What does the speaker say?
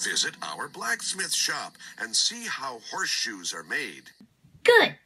Visit our blacksmith shop and see how horseshoes are made. Good.